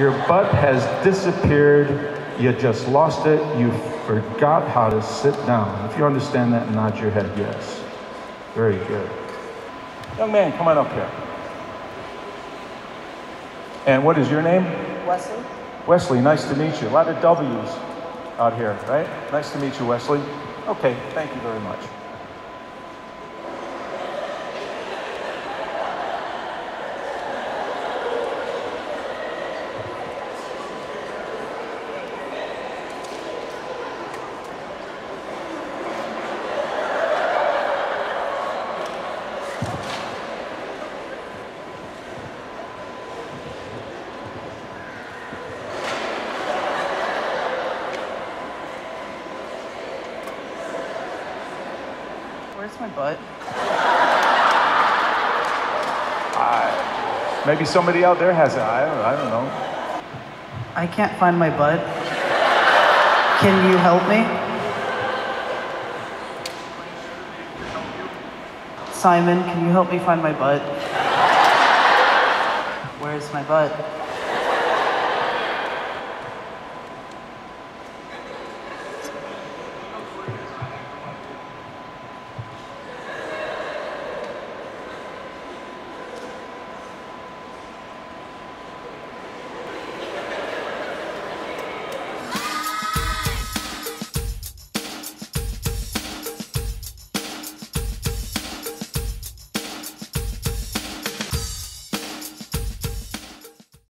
Your butt has disappeared. You just lost it. You forgot how to sit down. If you understand that, nod your head yes. Very good. Young man, come on up here. And what is your name? Wesley? Wesley, nice to meet you. A lot of W's out here, right? Nice to meet you, Wesley. Okay, thank you very much. Where's my butt? Maybe somebody out there has it. I don't, I don't know. I can't find my butt. Can you help me? Simon, can you help me find my butt? Where's my butt?